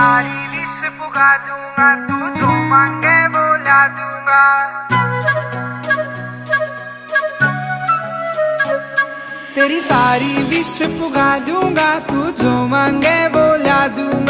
सारी विश पुगा दूँगा तू जो मांगे वो दूँगा। तेरी सारी विश पुगा दूँगा तू जो मांगे बोला दूँगा।